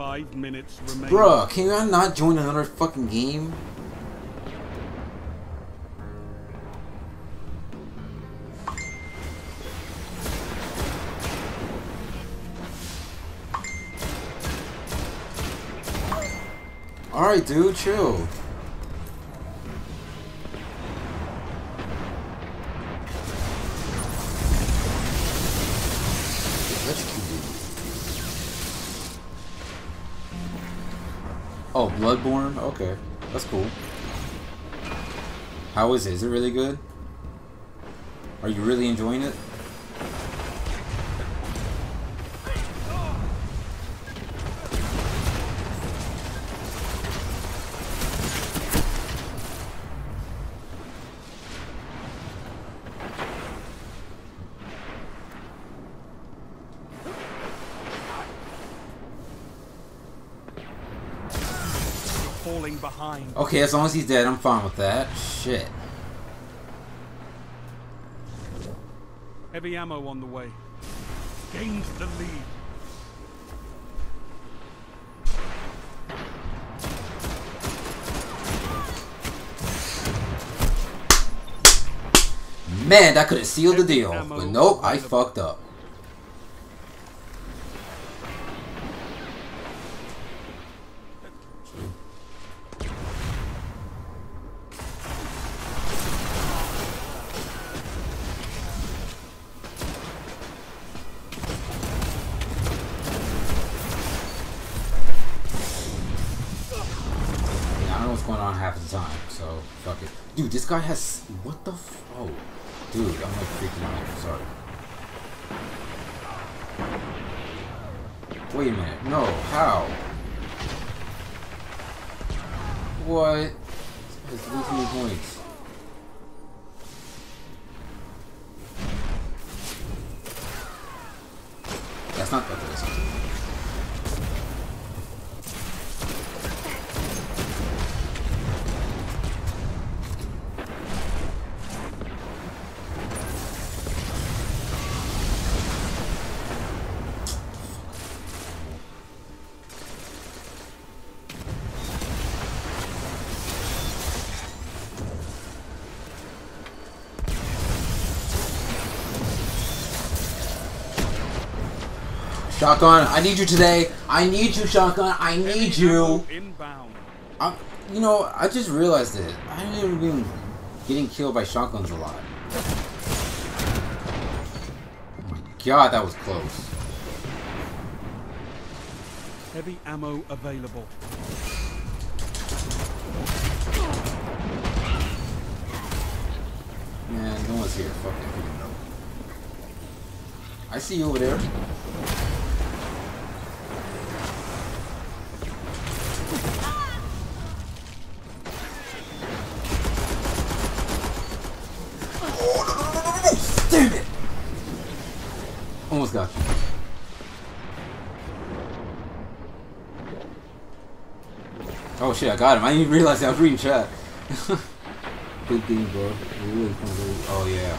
Five minutes remain. Bruh, can you not join another fucking game? Alright, dude, chill. Bloodborne? Okay. That's cool. How is it? Is it really good? Are you really enjoying it? Falling behind. Okay, as long as he's dead, I'm fine with that. Shit. Heavy ammo on the way. Gained the lead. Man, that could have sealed the deal. But nope, I fucked up. Guy has what the f oh dude, I'm like freaking out. Sorry. Wait a minute. No, how? What? It's losing points. Shotgun, I need you today. I need you, Shotgun. I need you. Inbound. I'm, you know, I just realized it. I haven't even been getting killed by shotguns a lot. Oh my god, that was close. Heavy ammo available. Man, no one's here. Fuck it. I see you over there. Shit, I got him. I didn't even realize I was reading chat. Good thing, bro. Really really- Oh yeah.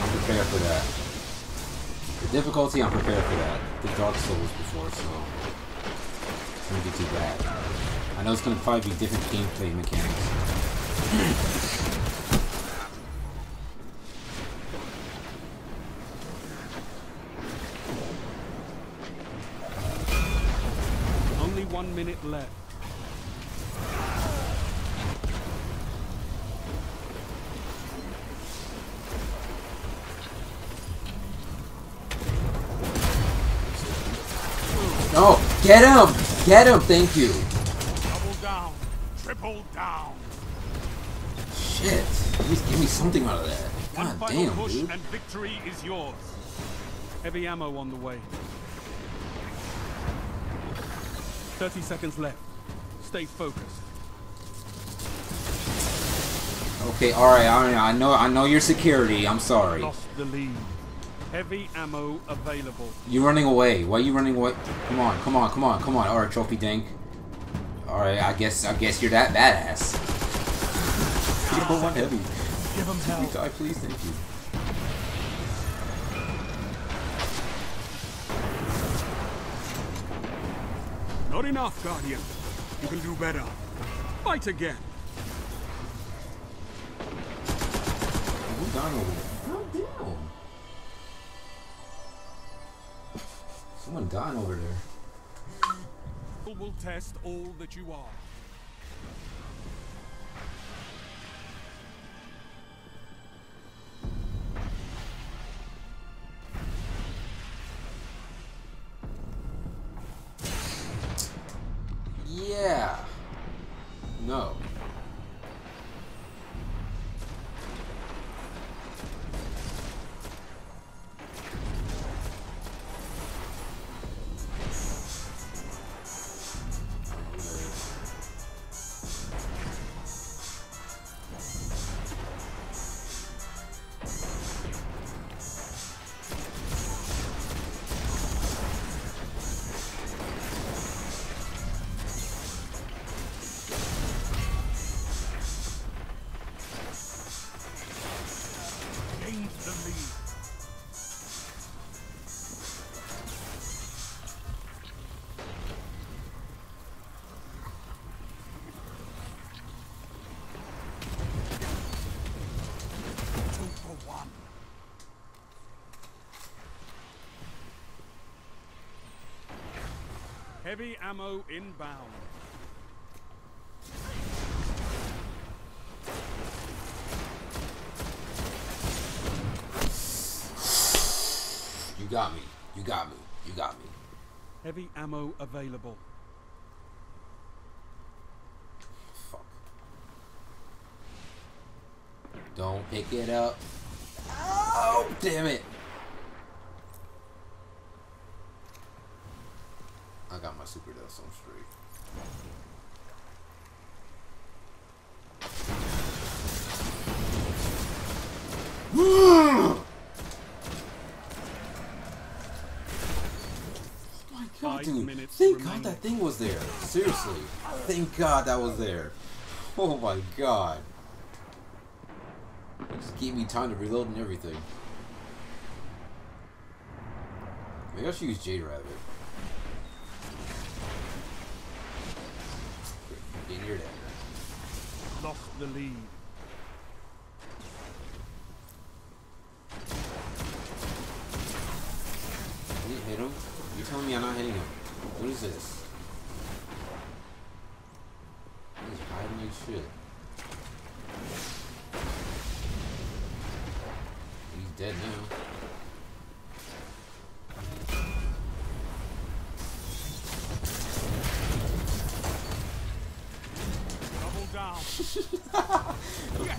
I'm prepared for that. The difficulty, I'm prepared for that. The Dark Souls before, so it's gonna be too bad. I know it's gonna probably be different gameplay mechanics. Only one minute left. Get him! Get him! Thank you! Double down. Triple down. Shit. At least give me something out of that. One God final damn, push dude. and victory is yours. Heavy ammo on the way. 30 seconds left. Stay focused. Okay, alright, alright, I know I know your security, I'm sorry. Lost the lead. Heavy ammo available. You're running away. Why are you running away? Come on, come on, come on, come on. Alright, trophy dink. Alright, I guess I guess you're that badass. Give him one heavy. Give him hell. Die, please, thank you. Not enough, Guardian. You can do better. Fight again. Who's dying over there? Someone dying over there. Will test all that you are. Heavy ammo inbound. You got me. You got me. You got me. Heavy ammo available. Fuck. Don't pick it up. Oh, damn it. I got my super dust on straight. Oh my god, Five dude. Thank remaining. god that thing was there. Seriously. Thank god that was there. Oh my god. It just gave me time to reload and everything. Maybe I should use Jade Rabbit. The lead. You hit him? You telling me I'm not hitting him? What is this? He's hiding like shit. He's dead now.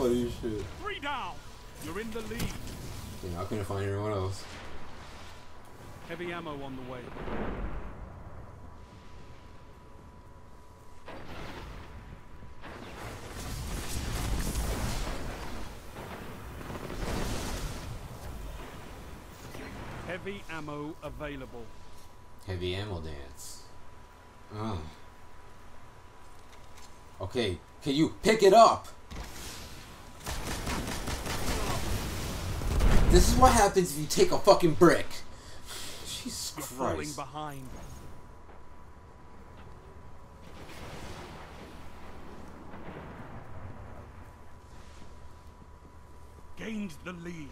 As shit. Three down. You're in the lead. Yeah, I couldn't find anyone else. Heavy ammo on the way. Heavy ammo available. Heavy ammo dance. Oh. Okay, can you pick it up? This is what happens if you take a fucking brick. Jesus You're falling Christ. behind. Gained the lead.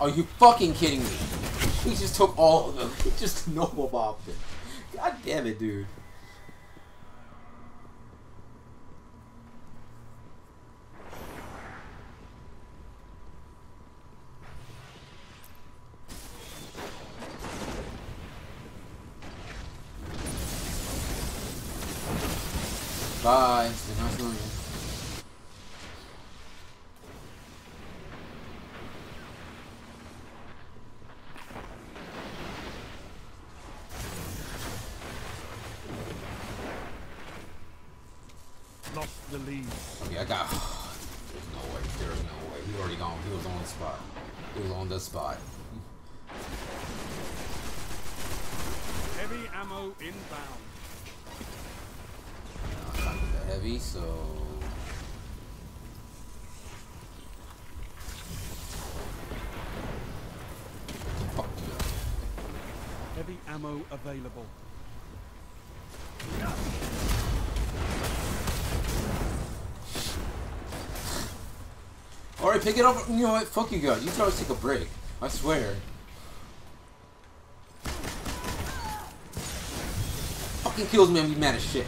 Are you fucking kidding me? He just took all of them. He just normal bopped it. God damn it, dude. the lead. Okay, I got. There's no way. There's no way. He already gone. He was on the spot. He was on the spot. Heavy ammo inbound. Yeah, I'm trying to the heavy, so. Heavy ammo available. Alright, pick it up. You know what? Fuck you guys. You guys take a break. I swear. Fucking kills me and be mad as shit.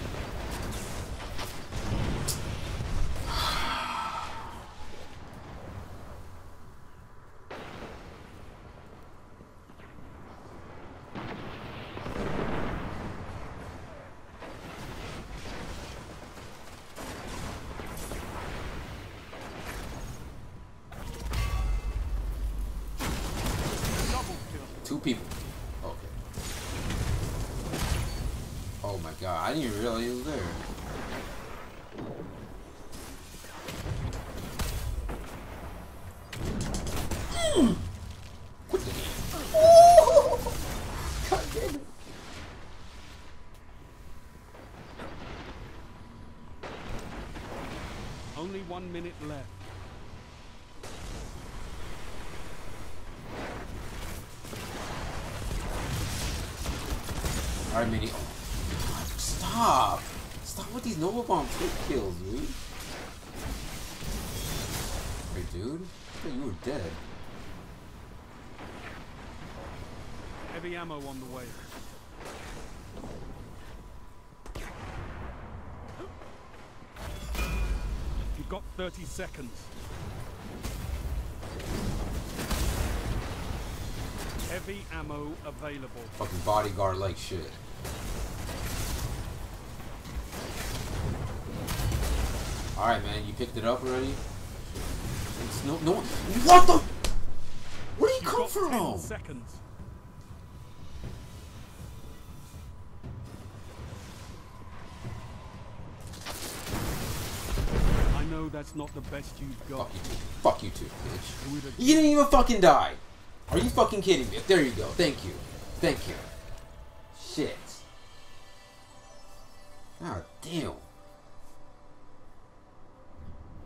Double kill. Two people. Okay. Oh my god, I didn't even realize he was there. Quit the game. God damn it. Only one minute left. Alright, Mini. Oh, God, stop! Stop with these Nova Bomb trick kills, dude. Hey, dude. I thought you were dead. Heavy ammo on the way. You've got 30 seconds. Heavy ammo available. Fucking bodyguard like shit. Alright, man, you picked it up already? It's no, no, what the? Where do You've come from? seconds. That's not the best you've got. Fuck you too. Fuck you too, bitch. Who would have- You didn't even fucking die. Are you fucking kidding me? There you go. Thank you. Thank you. Shit. God damn. I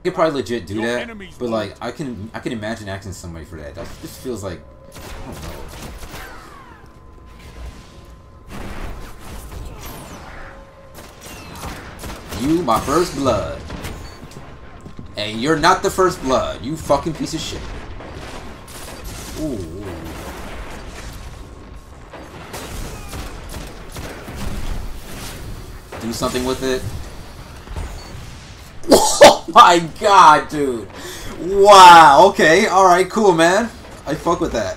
could probably legit do that, but like. I can I can imagine asking somebody for that. That just feels like I don't know. You, my first blood. And you're not the first blood. You fucking piece of shit. Ooh. Do something with it. Oh my god, dude. Wow. Okay. Alright, cool, man. I fuck with that.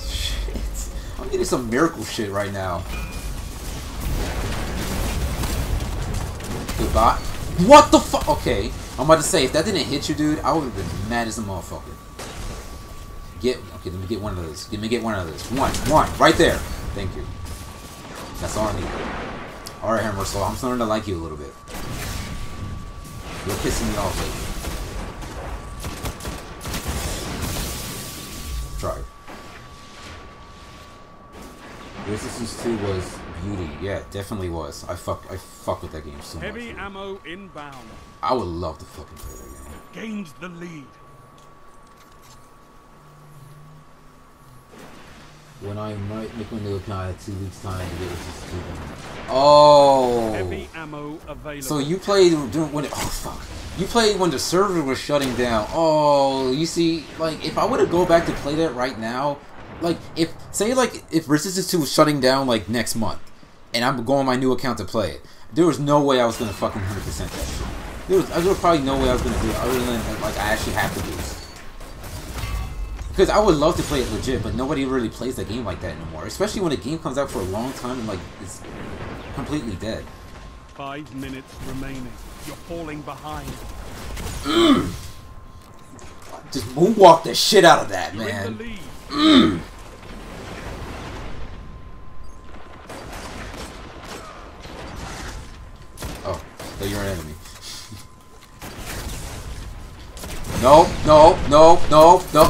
Shit. I'm getting some miracle shit right now. Goodbye. What the fuck? Okay. I'm about to say, if that didn't hit you, dude, I would have been mad as a motherfucker. Get, okay, let me get one of those. Let me get one of those. One, one, right there. Thank you. That's all I need. Alright, Hammer Soul, I'm starting to like you a little bit. You're pissing me off lately. Try. Resistance 2 was beauty. Yeah, definitely was. I fuck I fuck with that game so Heavy much. dude. ammo inbound. I would love to fucking play that game. Gained the lead. When I might make my new account two weeks time to get Resistance 2 done. Oh. Heavy ammo available. So you played during when it, oh fuck. You played when the server was shutting down. Oh, you see, like if I were to go back to play that right now, like if say like if Resistance 2 was shutting down like next month, and I'm going my new account to play it, there was no way I was gonna fucking hundred percent that shit. There was, there was probably no way I was gonna do it other than like I actually have to do it. Because I would love to play it legit, but nobody really plays the game like that anymore. Especially when a game comes out for a long time and like it's completely dead. Five minutes remaining. You're falling behind. Just moonwalk the shit out of that, You're man. so you're an enemy. no, no, no, no, no.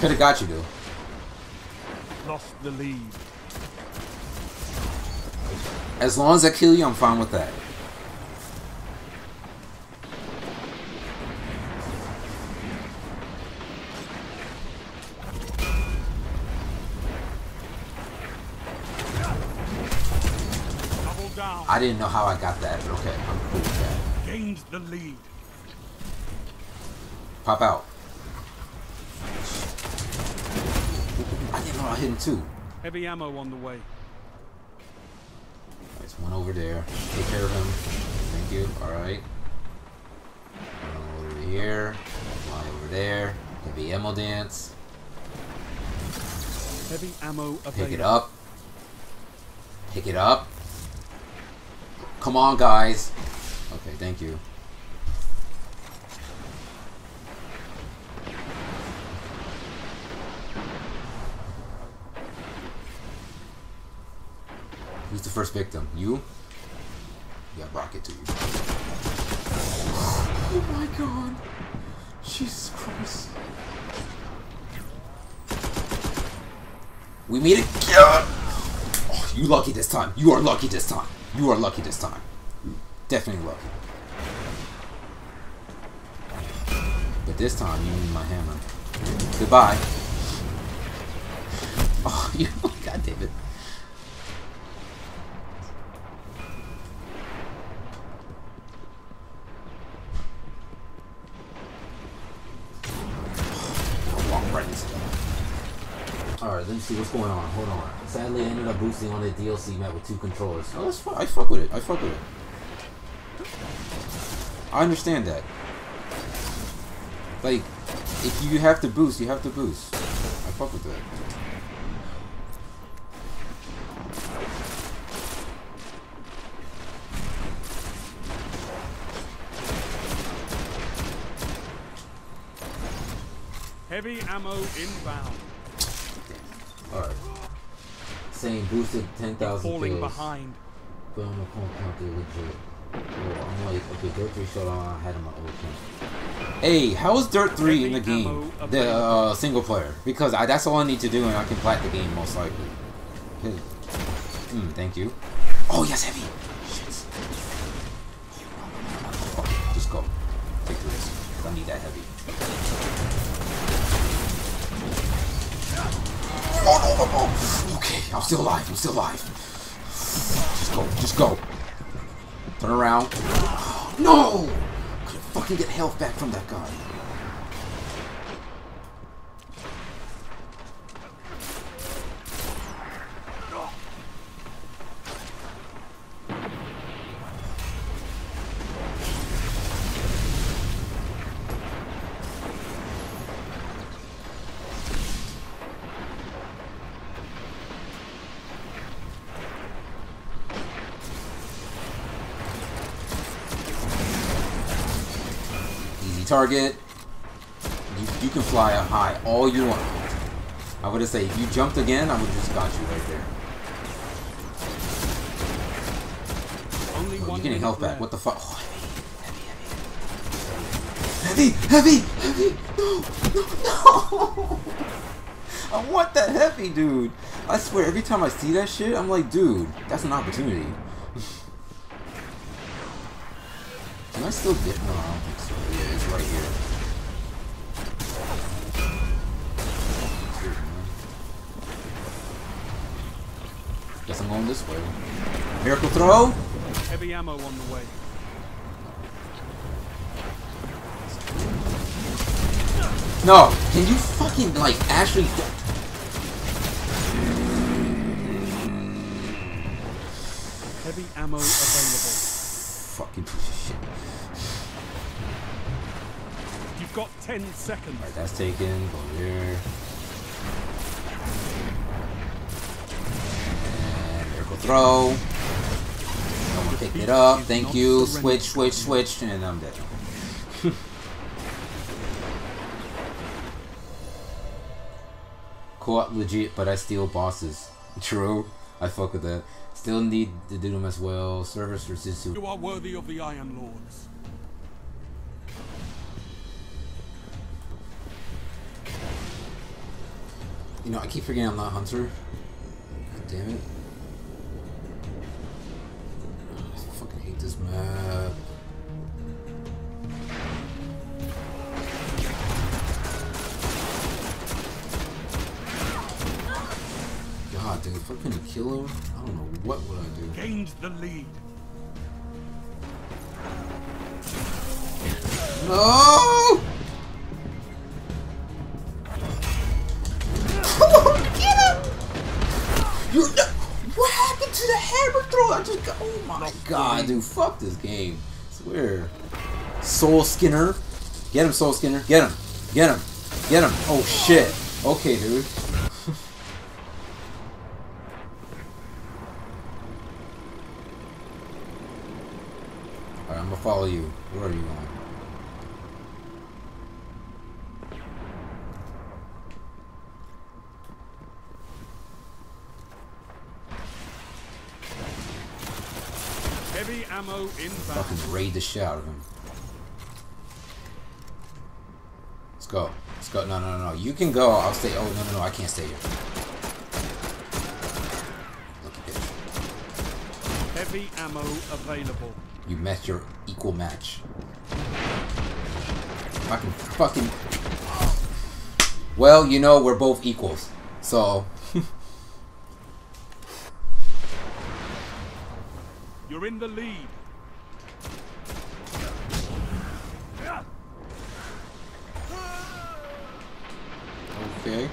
Could have got you, dude. Lost the lead. As long as I kill you, I'm fine with that. I didn't know how I got that, but okay, I'm cool with that. Gained the lead. Pop out. I didn't know I hit him too. Heavy ammo on the way. There's one over there. Take care of him. Thank you. Alright. Over here. One over there. Heavy ammo dance. Heavy ammo available. Pick it up. Pick it up. Come on, guys. Okay, thank you. Who's the first victim? You? Yeah, rocket to you. Oh my god. Jesus Christ. We meet again! Oh, you lucky this time. You are lucky this time. You are lucky this time. Definitely lucky. But this time, you need my hammer. Goodbye. Oh, you. Let me see what's going on. Hold on. Sadly, I ended up boosting on the DLC map with two controllers. Oh, that's fine. I fuck with it. I fuck with it. I understand that. Like, if you have to boost, you have to boost. I fuck with that. Heavy ammo inbound. Saying boosted 10,000 Falling kills. behind. But I'm gonna they legit. Oh, I'm like, okay, Dirt 3 showed on I had in my old camp. Hey, how is Dirt 3 in the game? The uh, single player. Because I, that's all I need to do and I can plat the game most likely. Hmm, thank you. Oh, yes, heavy! I'm still alive. I'm still alive. Just go. Just go. Turn around. No! Couldn't fucking get health back from that guy. Target. You, you can fly up high all you want. I would have said if you jumped again, I would have just got you right there. Only Oh, one you're getting health back. What the fuck? Oh, heavy, heavy, heavy, heavy, heavy. No, no, no. I want that heavy, dude. I swear, every time I see that shit, I'm like, dude, that's an opportunity. Can I still get? No, Guess I'm going this way. Miracle throw. Heavy ammo on the way. No, can you fucking like actually? Heavy ammo available. Fucking piece of shit. You've got 10 seconds. Alright, that's taken. Go here. Throw. Someone pick it up. Thank you. Switch, switch, switch, and I'm dead. Co-op legit, but I steal bosses. True. I fuck with that. Still need to do them as well. Service resistance. You are worthy of the Iron Lords. You know, I keep forgetting I'm not Hunter. God damn it. this map. God, dude, if I couldn't kill him, I don't know what would I do. Gained the lead. No! Come on, get him! You're not hammer throw? I just got. Oh my god, dude! Fuck this game. I swear. Soul Skinner, get him, Soul Skinner. Get him, get him, get him. Oh shit. Okay, dude. Alright, I'm gonna follow you. Where are you going? Heavy ammo inbound. Fucking raid the shit out of him. Let's go. Let's go. No, no, no, no. You can go. I'll stay. Oh, no, no, no. I can't stay here. Lucky bitch. Heavy ammo available. You met your equal match. Fucking, fucking. Well, you know, we're both equals. So. You're in the lead. Okay.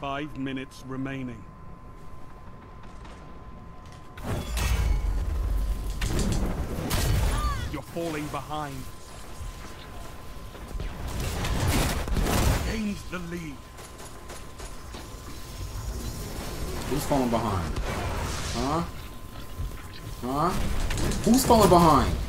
Five minutes remaining. You're falling behind. Gains the lead. Who's falling behind? Huh? Huh? Who's falling behind? Behind,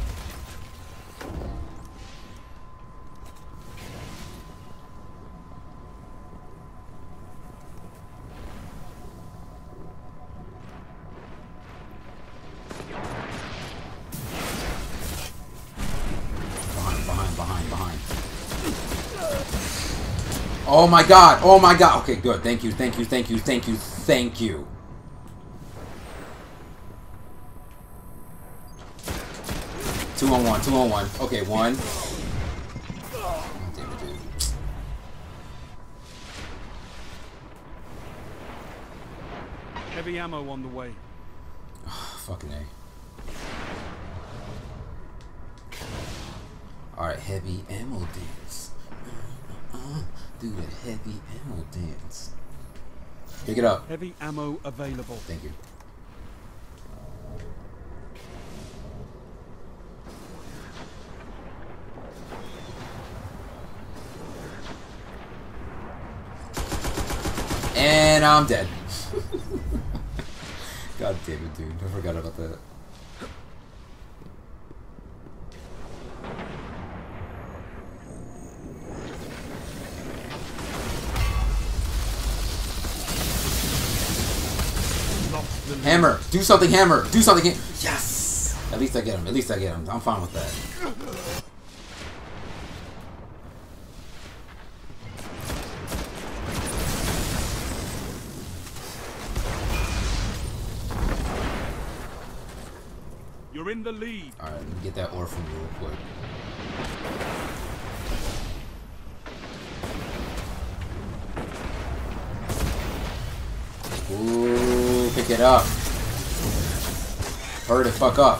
Oh my god! Oh my god! Okay, good. Thank you, thank you, thank you, thank you, thank you. Two on one, two on one. Okay, one. Oh, damn it, dude. Heavy ammo on the way. Ah, fucking A. Alright, heavy ammo dance. Do the heavy ammo dance. Pick it up. Heavy ammo available. Thank you. And I'm dead. God damn it, dude. I forgot about that. Lost the lead. Hammer! Do something, Hammer! Do something! Yes! At least I get him. At least I get him. I'm fine with that. You're in the lead. Alright, let me get that ore from you real quick. Ooh, pick it up. Hurry the fuck up.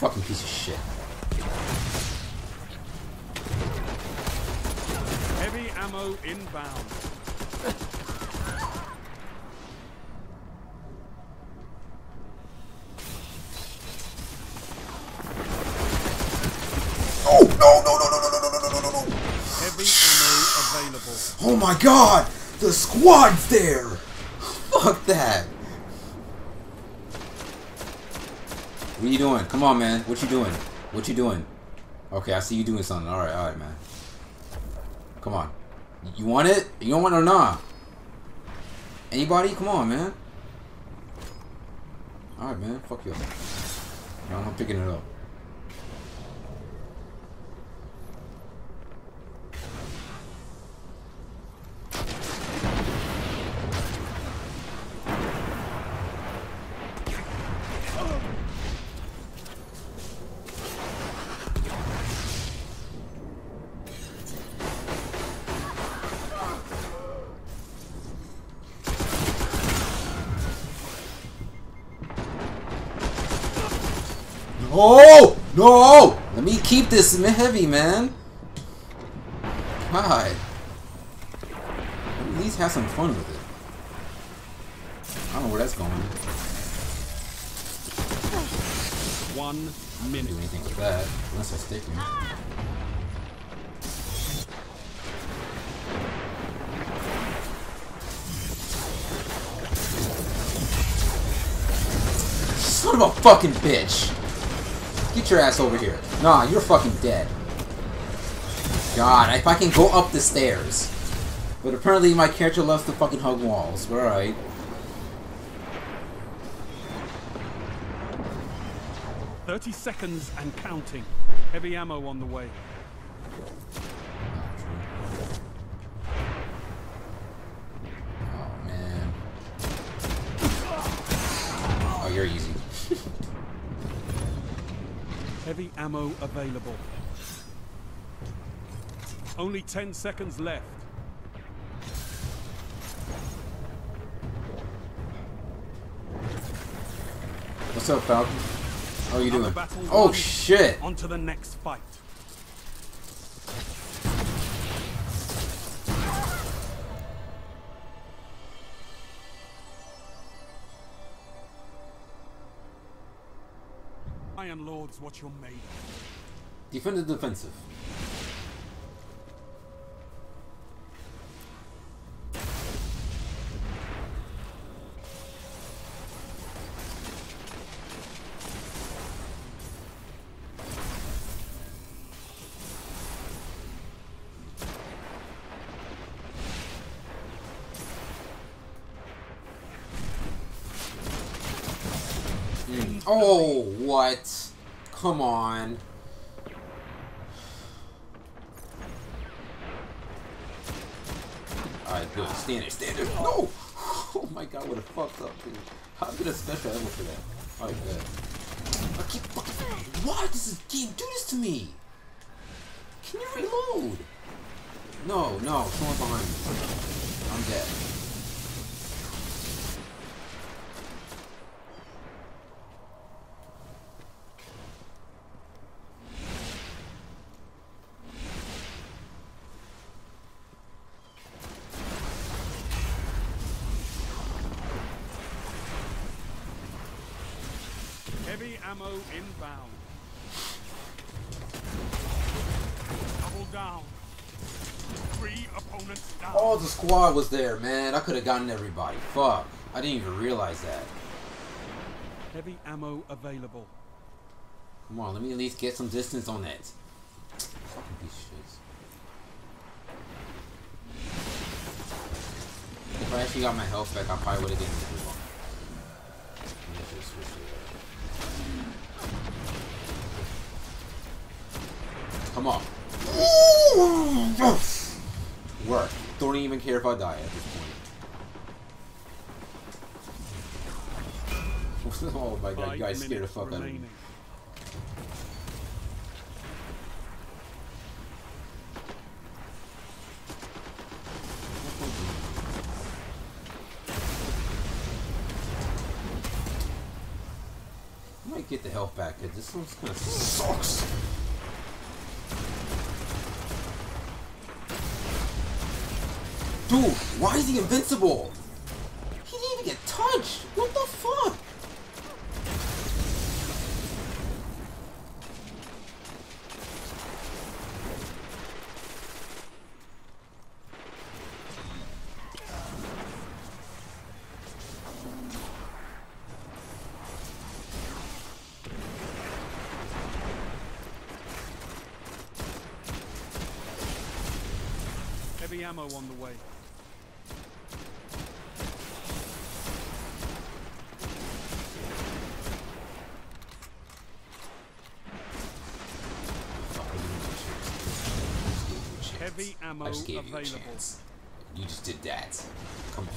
Fucking piece of shit. Heavy ammo inbound. God! The squad's there! Fuck that! What are you doing? Come on, man. What you doing? What you doing? Okay, I see you doing something. Alright, alright, man. Come on. You want it? You don't want it or not? Anybody? Come on, man. Alright, man. Fuck you. No, I'm picking it up. Oh! No! Let me keep this heavy, man. God. At least have some fun with it. I don't know where that's going. One minute. Do anything with that, unless I stick him. Son of a fucking bitch! Your ass over here. Nah, you're fucking dead. God, if I can go up the stairs. But apparently my character loves to fucking hug walls. Alright. Thirty seconds and counting. Heavy ammo on the way. Available. Only 10 seconds left. What's up, Falcon? How are you doing? Oh shit! On to the next fight. Iron Lord's what you're made of. Defend the defensive. Mm. Oh, what? Come on. No! Oh my god, what a fucked up, dude. How did a special ammo for that? Alright, good. I keep fucking. Why does this game do this to me? Can you reload? No, no, someone behind me. I'm dead. All the squad was there, man. I could have gotten everybody. Fuck. I didn't even realize that. Heavy ammo available. Come on, let me at least get some distance on that. Fucking piece of shit. If I actually got my health back, I probably would have gotten the one. Let me just switch it. Come on. Ooh, yes! Work. Don't even care if I die at this point. oh my god, you guys scared the fuck out of me. I might get the health back because this one's kind of sucks. Dude, why is he invincible? He didn't even get touched. What the fuck? Heavy ammo on the way. Fuck, I didn't give you a chance. I just gave you a chance. Heavy ammo I just gave you a available. chance. You just did that. Come on.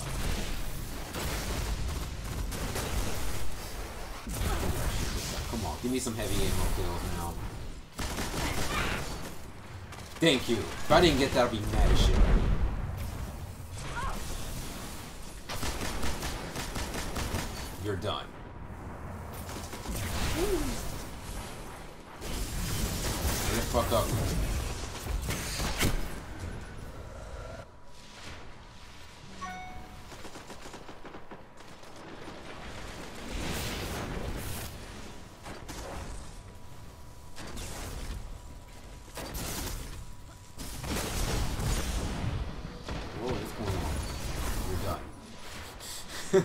Come on, give me some heavy ammo kills now. Thank you. If I didn't get that, I'd be mad as shit. You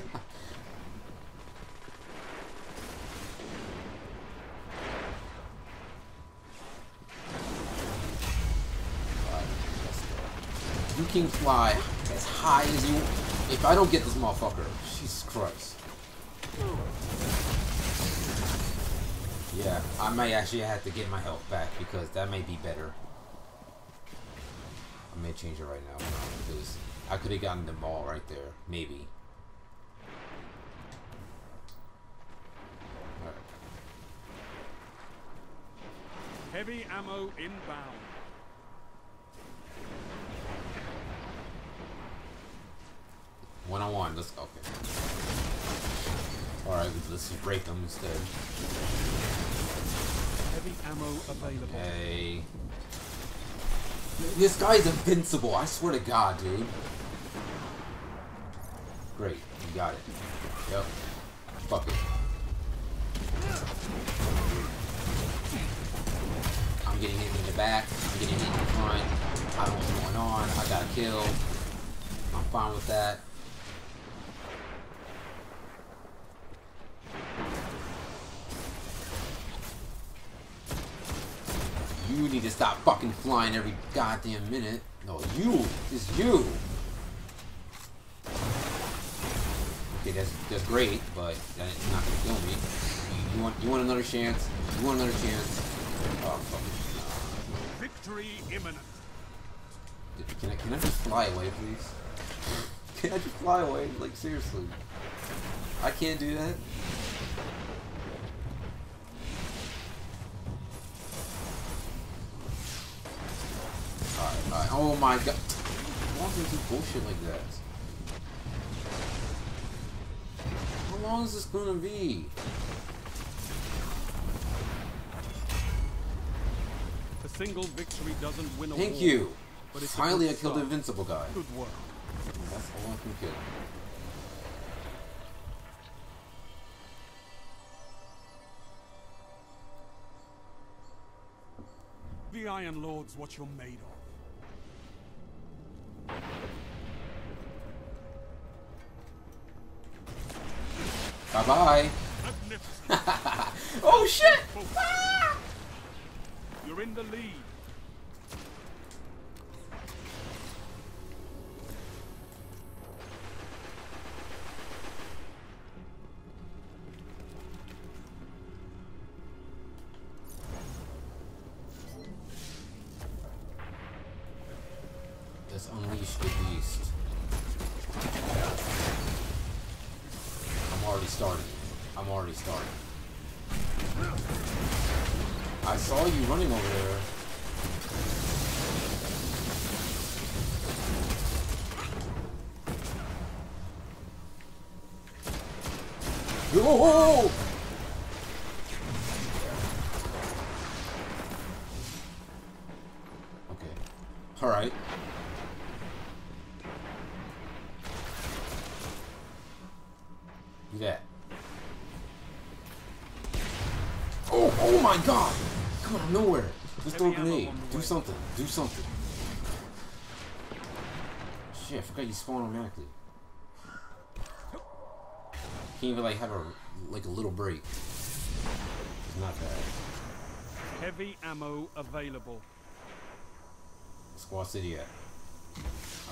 can fly as high as you. If I don't get this motherfucker, Jesus Christ. Yeah, I may actually have to get my health back because that may be better. I may change it right now because I could have gotten the ball right there, maybe. Heavy ammo inbound. One on one. Let's okay. All right, let's just break them instead. Heavy ammo available. Okay. This guy's invincible. I swear to God, dude. Great, you got it. Yep. Fuck it. I'm getting hit in the back. I'm getting hit in the front. I don't know what's going on. I got a kill. I'm fine with that. You need to stop fucking flying every goddamn minute. No, you. It's you. Okay, that's that's great, but that's not gonna kill me. You, you want you want another chance? You want another chance? Oh fuck. Victory imminent. Can I can I just fly away, please? Can I just fly away? Like seriously, I can't do that. Alright, alright. Oh my god. Why do do bullshit like that? How long is this gonna be? Single victory doesn't win a Thank war, you. But it's Finally, I killed the invincible guy. Good work. That's all I can kill. The Iron Lord's what you're made of. Bye bye. Oh shit! Oh. Ah! You're in the lead. Something. Do something. Shit, I forgot you spawn automatically. Can't even like have a like a little break. It's not bad. Heavy ammo available. Squad City at.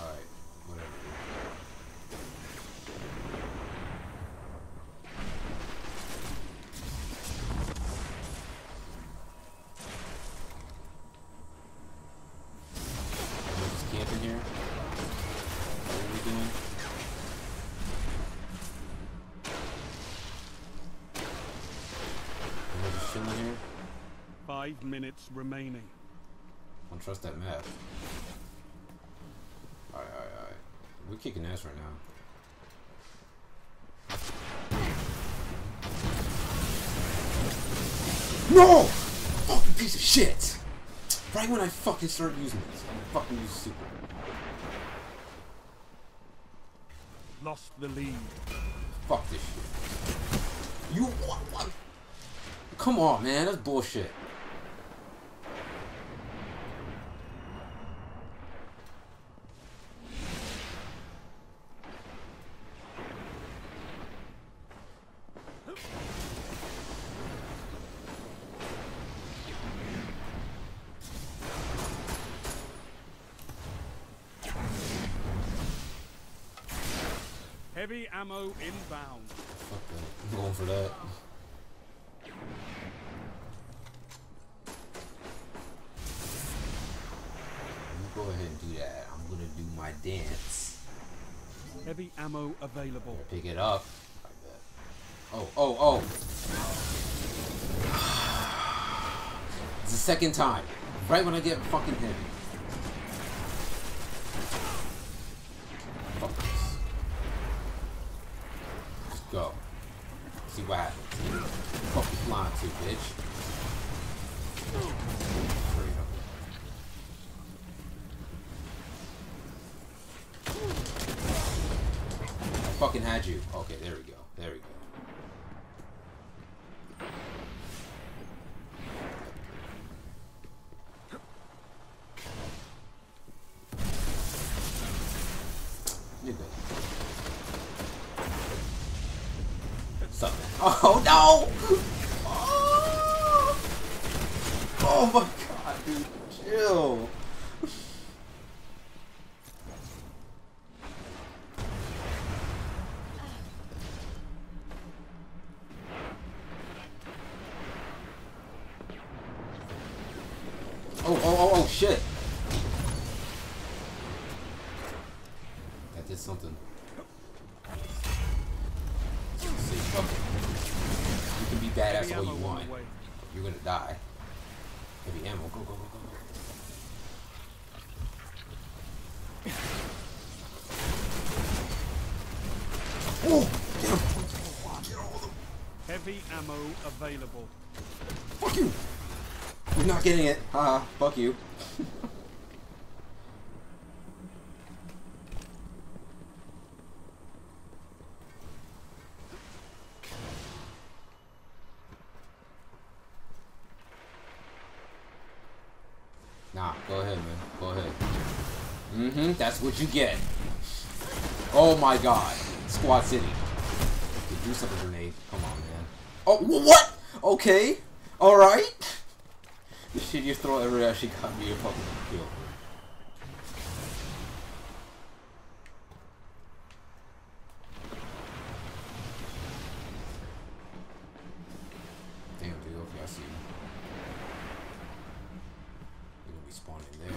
Alright, whatever. Five minutes remaining. Don't trust that map. Alright, alright, alright. We're kicking ass right now. No! Fucking piece of shit! Right when I fucking started using this. I'm fucking use super. Lost the lead. Fuck this shit. You what? what? Come on, man. That's bullshit. Ammo inbound. Fuck that. I'm going for that. You go ahead and do that. I'm gonna do my dance. Heavy ammo available. Pick it up. Oh, oh, oh. It's the second time. Right when I get fucking hit. Go. See what happens. Fuck you flying to, bitch. I fucking had you. Okay, there we go. There we go. You're good. Something. Oh no! Oh, oh my god, dude. Chill. Oh, oh, oh, oh, shit. That did something. See, fuck it. You can be badass Heavy all you ammo on want. the way. You're gonna die. Heavy ammo. Go, go, go, go, go. Oh! Get him! Get all of them! Heavy ammo available. Fuck you! You're not getting it. Haha, fuck you. nah, go ahead, man. Go ahead. Mm-hmm, that's what you get. Oh my god. Squad City. Do something, grenade. Oh, what? Okay. Alright. The shit you throw everywhere actually got me a fucking kill. Damn, dude. Okay, I see you. You're gonna be spawning there.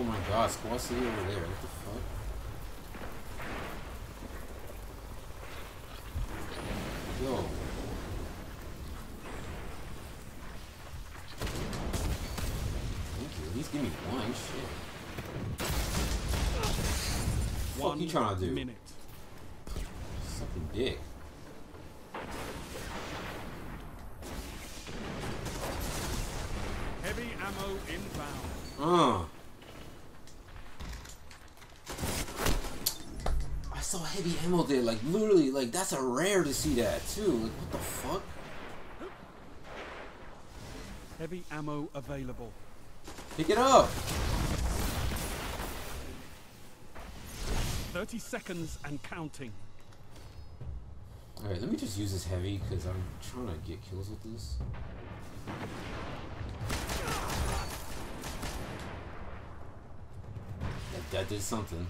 Oh my god, Squad City over there. What the fuck? Yo. Thank you. At least give me one shit. One Fuck you trying to do? minute. That's a rare to see that too. Like what the fuck? Heavy ammo available. Pick it up. 30 seconds and counting. Alright, let me just use this heavy because I'm trying to get kills with this. That, that did something.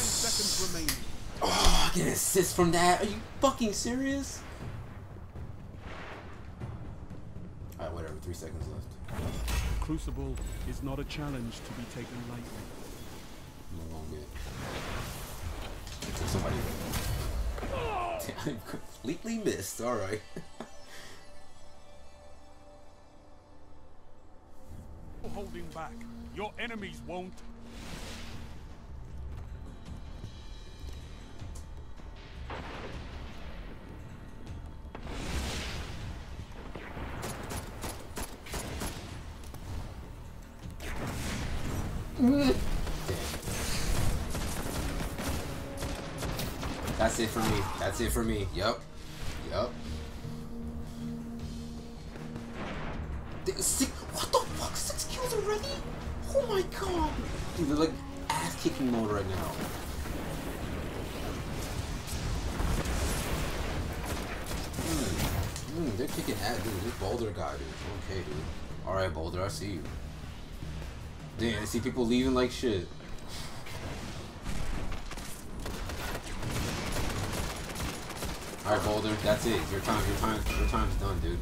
Ten seconds remaining. Oh, I get an assist from that? Are you fucking serious? Alright, whatever. Three seconds left. Crucible is not a challenge to be taken lightly. Get. There's somebody. I completely missed. All right. Holding back. Your enemies won't. For me. That's it for me. Yup. Yup. Six, what the fuck? Six kills already? Oh my god! Dude, they're like ass kicking mode right now. Hmm. Hmm, they're kicking ass, dude. This Boulder guy, dude. Okay, dude. Alright, Boulder, I see you. Damn, I see people leaving like shit. Alright, Boulder, that's it. Your time, your time, your time's done, dude.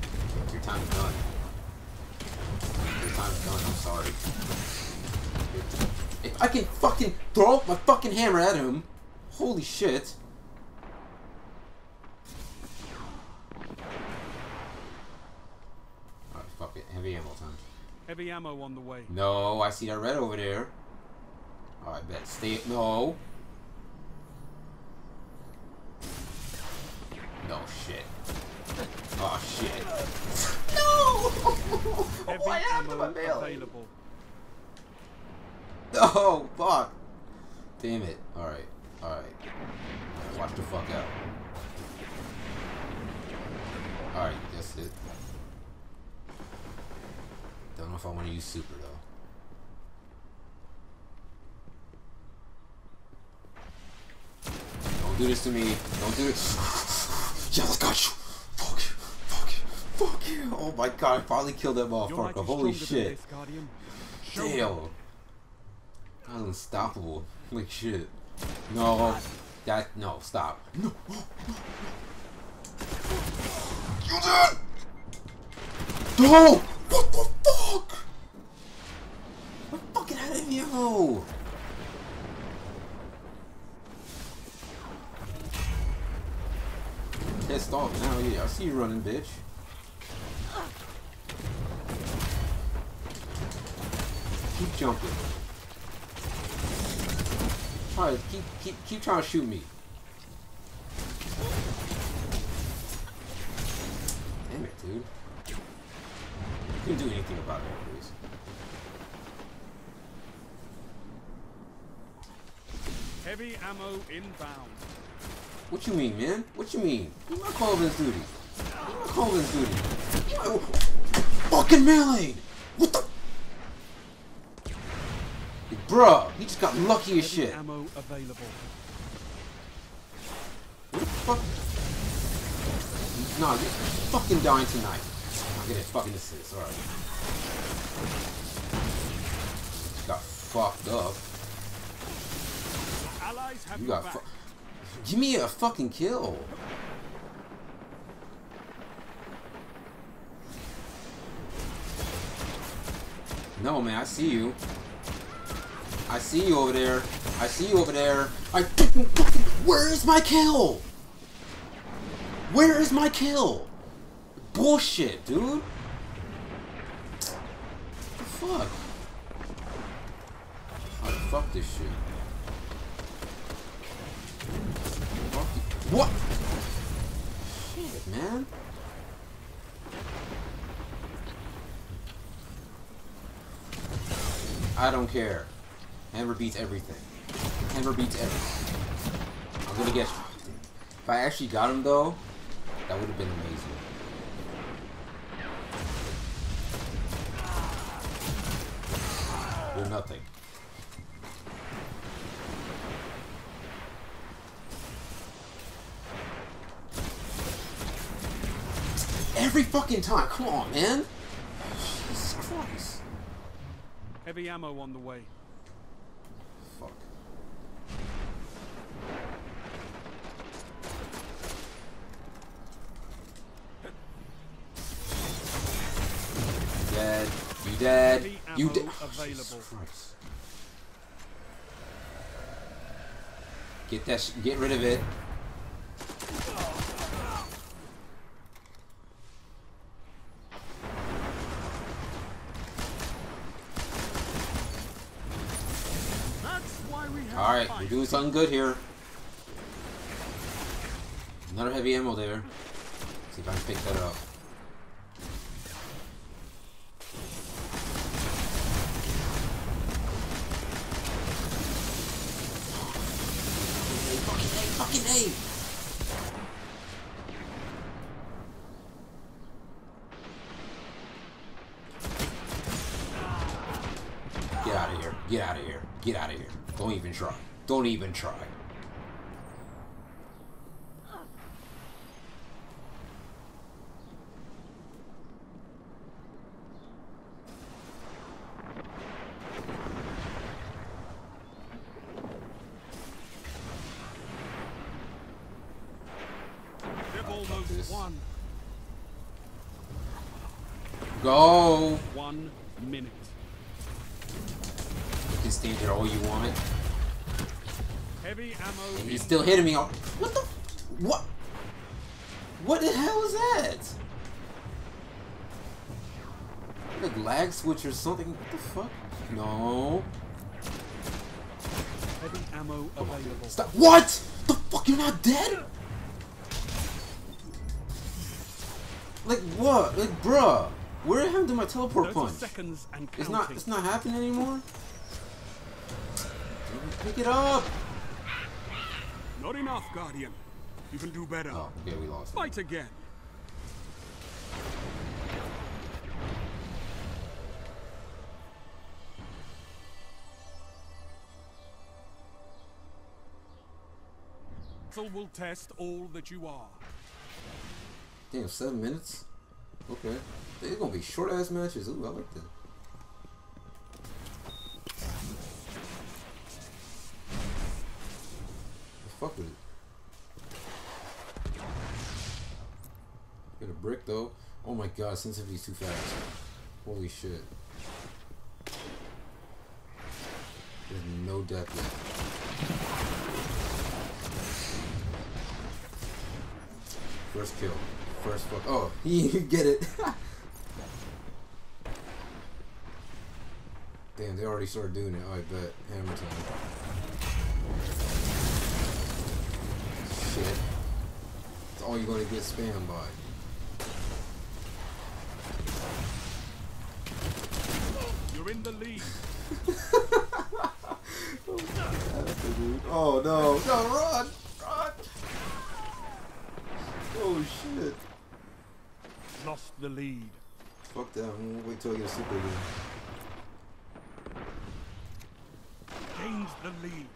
Your time's done. Your time's done, I'm sorry. If I can fucking throw my fucking hammer at him, holy shit. Alright, fuck it. Heavy ammo time. Heavy ammo on the way. No, I see that red over there. Alright, bet. Stay. No. No shit. Oh shit. no! Heavy What happened to my melee? available. No, oh, fuck. Damn it. Alright. Alright. Watch the fuck out. Alright, that's it. Don't know if I want to use super though. Don't do this to me. Don't do it. Yeah, I got you. Fuck you. Fuck you. Fuck you. Oh my god, I finally killed that motherfucker. Holy shit. this, Guardian. Show them. Damn. That was unstoppable. Like shit. No. That no, stop. No. You did! No! What the fuck? I'm fucking out of you! Pissed off now, yeah. I see you running, bitch. Keep jumping. Alright, keep keep keep trying to shoot me. Damn it, dude. You couldn't do anything about it, please. Heavy ammo inbound. What you mean, man? What you mean? You're my of Duty. You're my Call of Duty. You my fucking melee. What the? Bruh, he just got lucky as shit. ammo available. What the fuck? Nah, you're fucking dying tonight. I'll get a fucking assist, alright. Got fucked up. Allies have You got fu- Give me a fucking kill. No, man, I see you. I see you over there. I see you over there. I fucking fucking. Where is my kill? Where is my kill? Bullshit, dude. Fuck? Alright, fuck this shit. Fuck. What? Shit, man. I don't care. Hammer beats everything. Hammer beats everything. I'm gonna get. you. If I actually got him though, that would have been amazing. You're nothing. Every fucking time. Come on, man. Jesus Christ. Heavy ammo on the way. Fuck. Dead. You dead. You ammo available. Get that. Get rid of it. Alright, we're doing something good here. Another heavy ammo there. See if I can pick that up. Try. This. Go! One minute. You can stand there all you want. Heavy ammo. He's still hitting me. All- what the? What? What the hell is that? Like lag switch or something? What the fuck? No. Heavy ammo available. Stop. What? The fuck? You're not dead? Like what? Like bruh. Where happened to my teleport punch? seconds and counting. It's not. It's not happening anymore. Pick it up. Not enough, Guardian. You can do better. Oh, okay, we lost. Fight again. Battle will test all that you are. Damn, seven minutes. Okay, they're gonna be short ass matches. Ooh, I like that. Fuck with it. Get a brick though. Oh my god, sensitivity's too fast. Holy shit. There's no death yet. First kill. First fuck. Oh, you get it. Damn, they already started doing it. Oh, I bet. Hammer time. Shit. All you're gonna get spammed by. You're in the lead. Oh no! No, run! Run! Oh shit! Lost the lead. Fuck that. I'm wait till I get a super again. Gains the lead.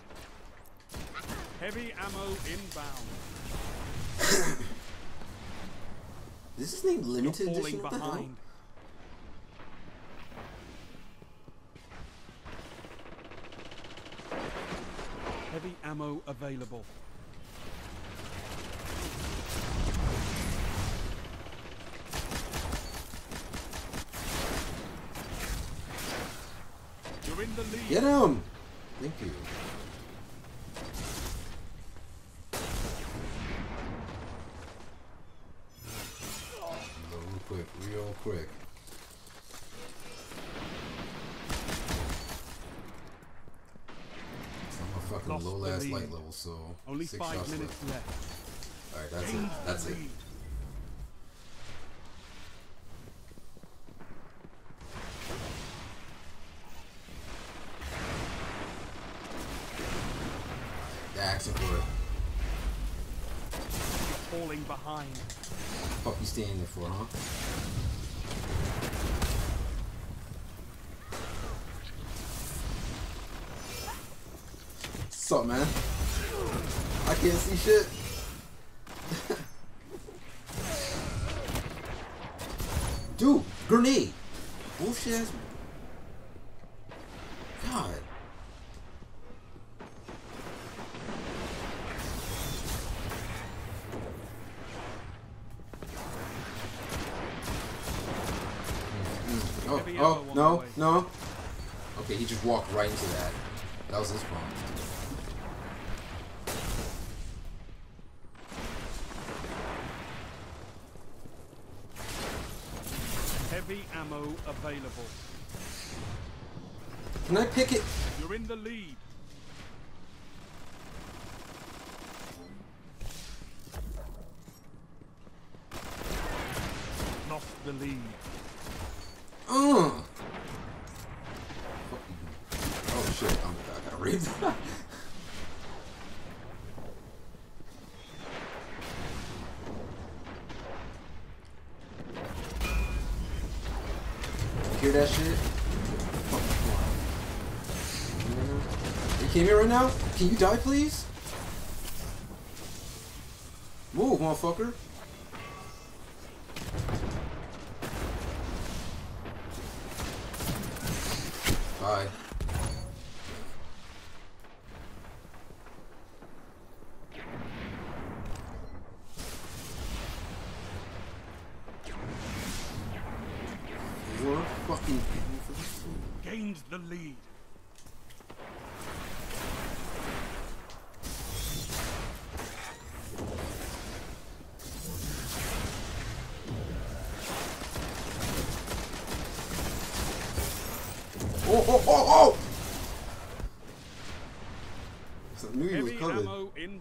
Heavy ammo inbound. This is named You're limited edition. What the hell? Heavy ammo available. You're in the lead. Get him! Thank you. Real quick, real quick. I'm a fucking Lost low the last lead. light level, so Only six five shots minutes left. left. Alright, that's it. Gains the That's it. They're asking for it. You're falling behind. Fuck you standing there for, huh? What's up, man? Can't see shit. Dude, grenade. Bullshit. God. Oh, oh, no, no. Okay, he just walked right into that. That was his problem. ammo available. Can I pick it? You're in the lead. Lost the lead. Now? Can you die, please? Move, motherfucker.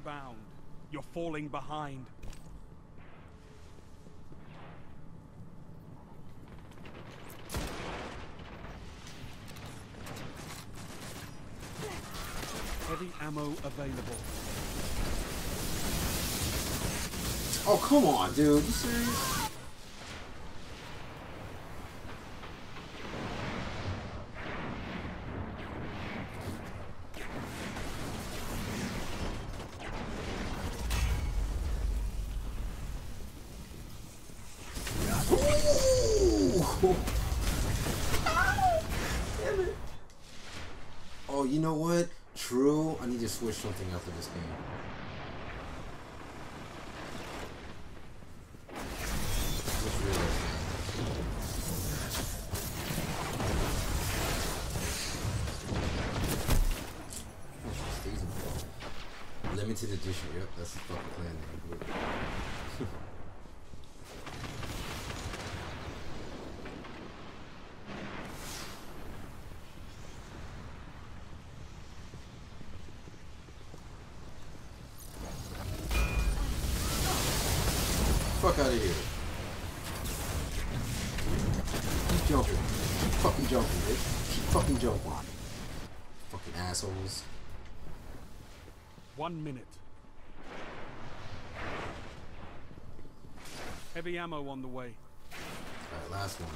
Inbound. You're falling behind. Heavy ammo available. Oh, come on, dude. You serious? Ooh. Damn it. Oh, you know what? True. I need to switch something after this game. Just realized. Stays Yep, that's the fucking clan name. Fuck out of here. Keep jumping. Keep fucking jumping, bitch. Keep fucking jumping. Fucking assholes. One minute. Heavy ammo on the way. Alright, last one.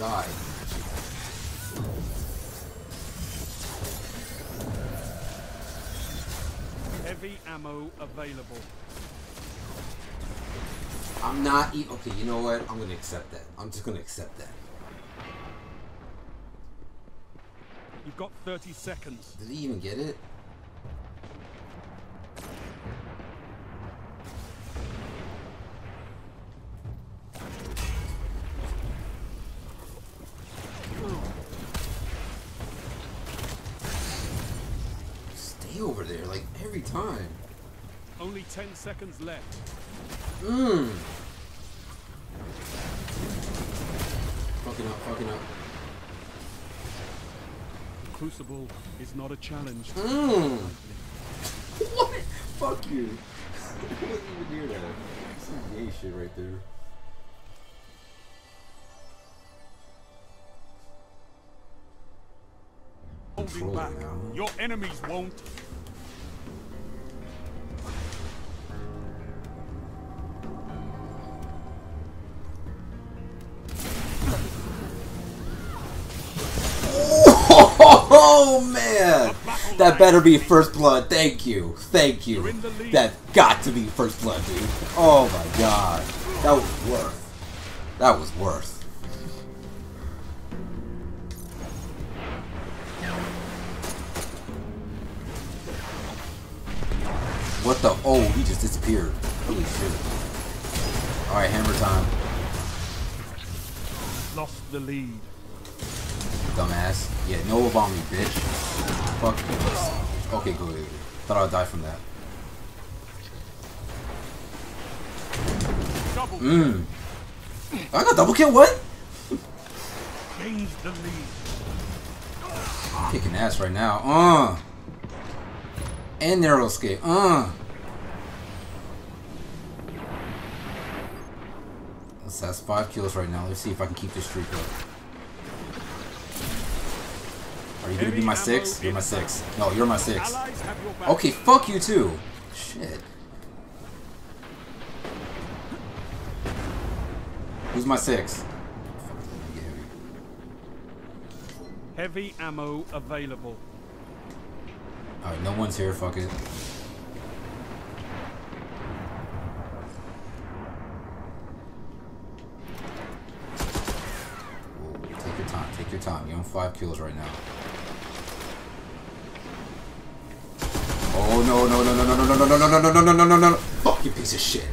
Die. Heavy ammo available. I'm not e- okay, you know what? I'm gonna accept that. I'm just gonna accept that. You've got 30 seconds. Did he even get it? Stay over there, like every time. Only 10 seconds left. Mmm. Fucking up, fucking up. Crucible is not a challenge. Mmm. What? Fuck you. I wasn't even near that. Some gay shit right there. Holding back. Your enemies won't. That better be first blood. Thank you. Thank you. That's got to be first blood, dude. Oh my god. That was worth. That was worth. What the? Oh, he just disappeared. Holy shit. Alright, hammer time. Lost the lead. Dumbass. Yeah, no about me, bitch. Fuck. Okay, good. Thought I'd die from that. Mmm. I got double kill, what? gained the lead. Kicking ass right now. Uh. And narrow escape. Uh. That's five kills right now. Let's see if I can keep this streak up. Are you gonna be my six? You're my six. No, you're my six. Allies have your back. Okay, fuck you too. Shit. Who's my six? Heavy ammo available. Alright, no one's here, fuck it. Take your time, take your time. You're on five kills right now. Oh no no no no no no no no no no no no no no no no Fuck you piece of shit.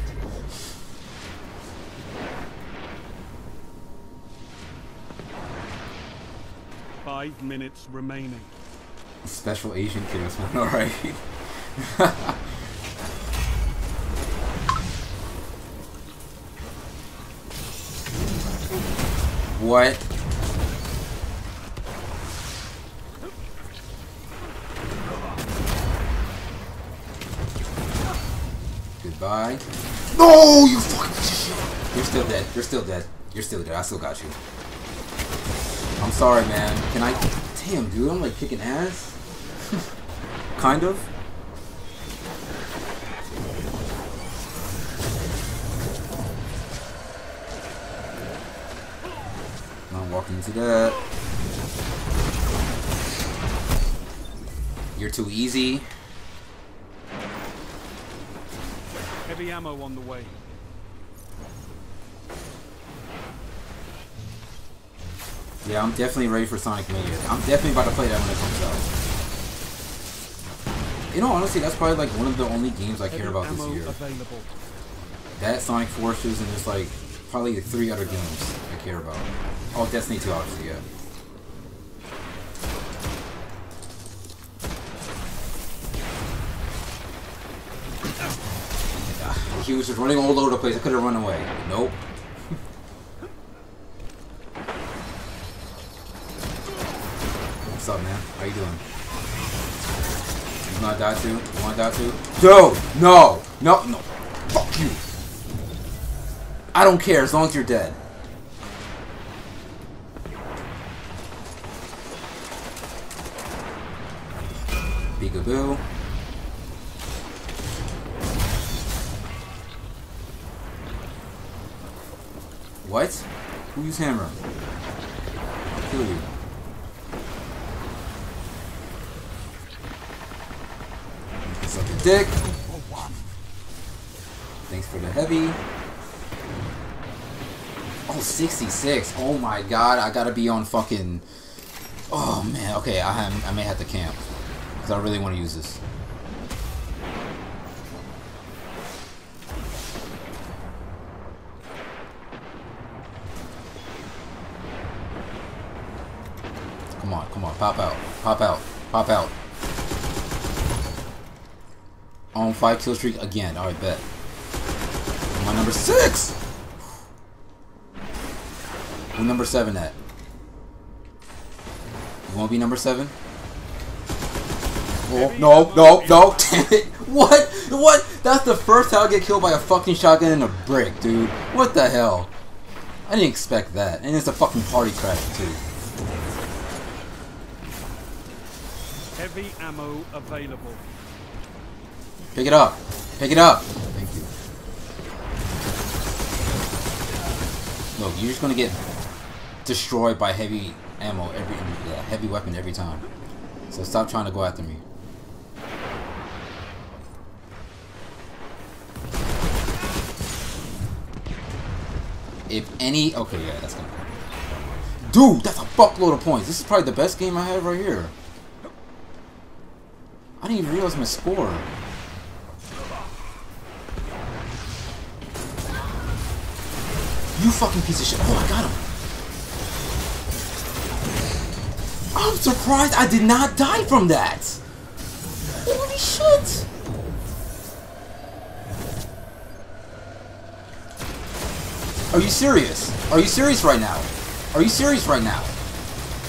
Five minutes remaining. Special Asian kills, alright. what? You're still dead. You're still dead. I still got you. I'm sorry, man. Can I? Damn, dude. I'm like kicking ass. kind of. Not walking into that. You're too easy. Heavy ammo on the way. Yeah, I'm definitely ready for Sonic Mania. I'm definitely about to play that when it comes out. You know, honestly, that's probably like one of the only games I care about this year. available. That Sonic Forces and just like probably the three other games I care about. Oh, Destiny 2, obviously, yeah. Ah, He was just running all over the place. I could have run away. Nope. What's up, man? How you doing? You wanna die too? You wanna die too? Dude! No! No! No! Fuck you! I don't care as long as you're dead. Peekaboo. What? Who used hammer? I'll kill you. Suck a dick. Thanks for the heavy. Oh, 66. Oh my god, I gotta be on fucking... Oh man, okay, I, am, I may have to camp. Because I really want to use this. Five kill streak again. Alright, bet. My number six! Who number seven at? You wanna be number seven? Oh, no, no, no, damn it. What? What? That's the first time I get killed by a fucking shotgun and a brick, dude. What the hell? I didn't expect that. And it's a fucking party crash, too. Heavy ammo available. Pick it up. Pick it up. Thank you. Look, you're just gonna get destroyed by heavy ammo every yeah, heavy weapon every time. So stop trying to go after me. If any okay, yeah, that's gonna Dude, that's a fuckload of points. This is probably the best game I have right here. I didn't even realize my score. You fucking piece of shit. Oh, I got him. I'm surprised I did not die from that. Holy shit. Are you serious? Are you serious right now? Are you serious right now?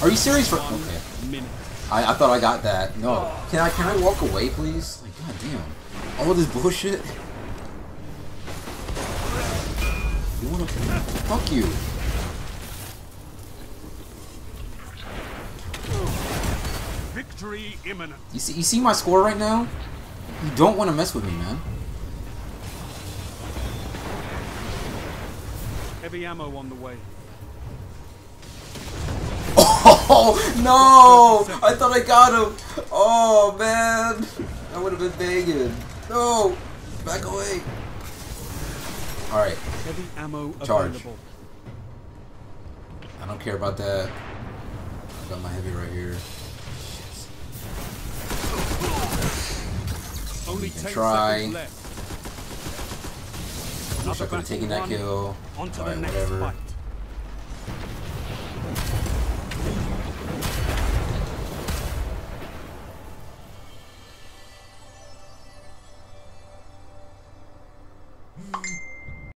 Are you serious right Okay. I, I thought I got that. No. Can I can I walk away please? Like god damn. All this bullshit. Fuck you. Victory imminent. You see you see my score right now? You don't want to mess with me, man. Heavy ammo on the way. Oh no! I thought I got him. Oh man, I would have been banging. No, back away. All right, Heavy ammo Charge. Available. I don't care about that. I got my heavy right here. Only can try. Left. I wish I could have taken that kill. Alright, whatever. Fight.